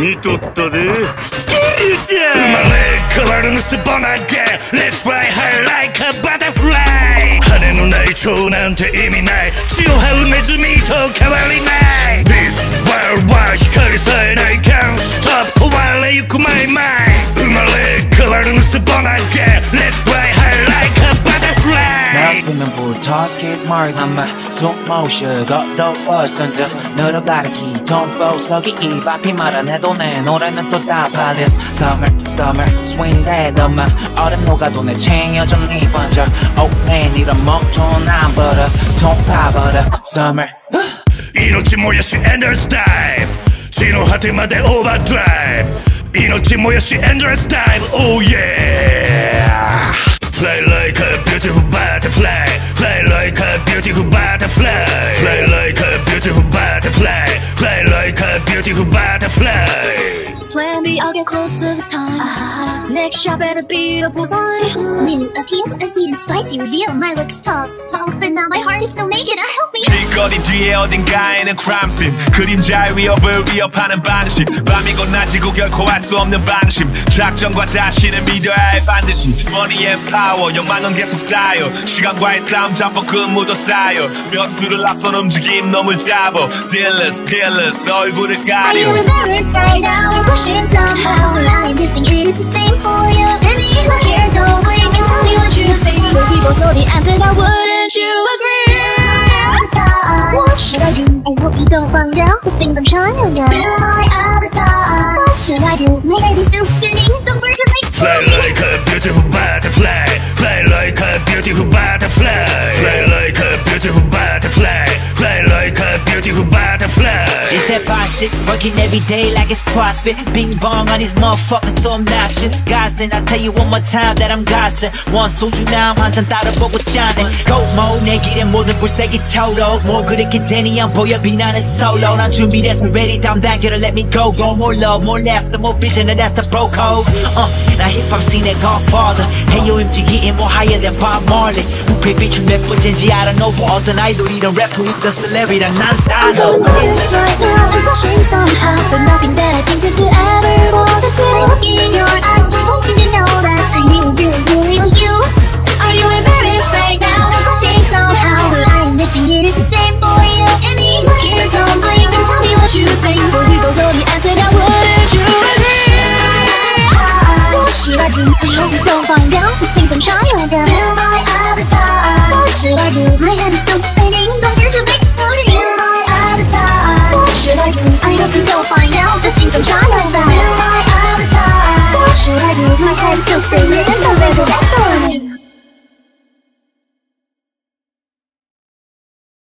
見とったで生まれ変わるのすぼなげ Let's fly high like a butterfly 羽のない蝶なんて意味ない血を這うネズミと変わりない This world は光さえない Can't stop 壊れゆくマイマイ生まれ変わるのすぼなげ Let's fly high like a 보면부터 스킵머리 남아 숨모셔 걸어왔던 듯 늘어바르기 돈보석이 입 앞이 말아내도 내 노래는 또다 발리스 Summer Summer Swing Red 엄마 얼음 녹아도 내 챙겨줬니 번져 Oh man 이런 멍청한 안 버려 통파버려. Summer. 이노치 모야시 엔더스 타임 신호 하트마대 오버드라이브 이노치 모야시 엔더스 타임 오예 oh, yeah. Fly like a beautiful butterfly Fly like a beautiful butterfly Fly like a beautiful butterfly Fly like a beautiful butterfly Plan B, I'll get closer this time. Next shot better be the bullseye. New appeal, a sweet and spicy reveal. My lips talk, talk, but now my heart is still naked. Uh, help me. 길거리 뒤에 어딘가에는 crime 그림자의 위협을 위협하는 방식 밤이고 낮이고 결코 알 수 없는 방심 작전과 자신을 믿어야 해 반드시 머니의 파워 욕망은 계속 쌓여 시간과의 싸움 잠복 근무도 쌓여 몇 수를 앞선 움직임 놈을 잡아 Dealers, killers 얼굴을 Are you 가려 embarrassed right now? Pushing somehow? I'm guessing it is the same for you. Anyone to get. Am I avatar? What should I do? My is still spinning. The birds are like Fly like a beautiful butterfly Fly like a beautiful butterfly shit, working every day like it's CrossFit. Bing bong on these motherfuckers, so obnoxious. Gossip, I tell you one more time that I'm gossip. One 소주 나 한잔 따라보고 짜네. Go mode, 내 길에 모든 불색이 total. 뭐 그렇게 되니 안 보여 비나는 solo. 난 준비됐어, ready, 다음 단계를 let me go. Go more love, more left, more vision, and that's the bro code. Uh, 나 힙합 씬의 godfather. 해요 움직이기 more higher than Bob Marley. 우리 비춘 몇 번째인지 알아, no, 어떤 아이돌이든 래퍼, 있던 셀레브리랑 난 I'm so 달라. embarrassed right now. things I'm trying to get. Am I avatar? What should I do? My head is still spinning. The words are exploding. Am I avatar? What should I do? I hope you don't find out the things I'm trying to get. Am I avatar? What should I do? My head is still spinning.